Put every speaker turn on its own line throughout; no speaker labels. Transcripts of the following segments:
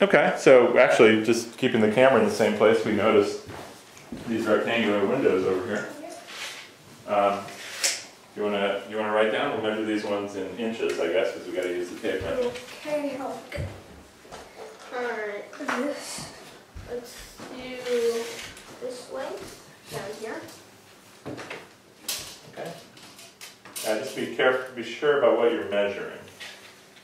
Okay, so actually, just keeping the camera in the same place, we noticed these rectangular windows over here. Um, you wanna you wanna write down? We'll measure these ones in inches, I guess, because we got to use the tape. Right?
Okay, okay. Alright, this, let's do this length down here.
Okay. Uh, just be careful. Be sure about what you're measuring.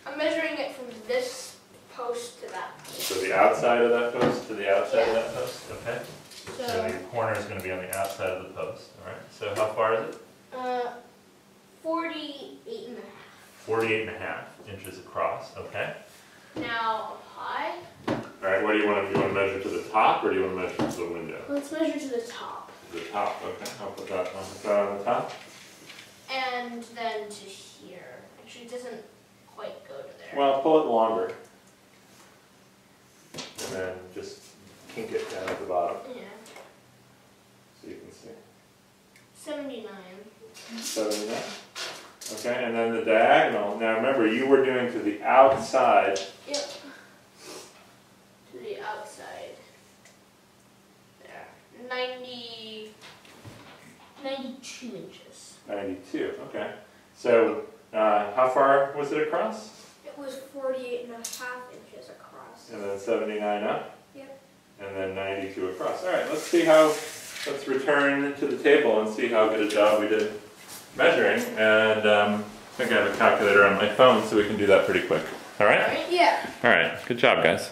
I'm measuring it from this post.
So the outside of that post to the outside of that post. Okay. So
So,
the corner is going to be on the outside of the post. All right. So how far is it?
uh, 48 and a half.
48 and a half inches across. Okay.
Now, high.
All right. What do you want? Do you want to measure to the top, or do you want to measure to the window?
Let's measure to the top.
To the top. Okay. I'll put that. I'll put that on the top.
And then to here. Actually, it doesn't quite go to there.
Well, pull it longer, and then just kink it down at the bottom
yeah.
so you can see.
79.
79. Okay, and then the diagonal. Now remember, you were doing to the outside.
Yep. To the outside. There. 90. 92 inches.
92. Okay. So uh, how far was it across?
It was 48 and a half inches.
And then 79 up?
Yep.
And then 92 across. All right, let's see how, let's return to the table and see how good a job we did measuring. And um, I think I have a calculator on my phone, so we can do that pretty quick. All right?
Yeah.
All right, good job, guys.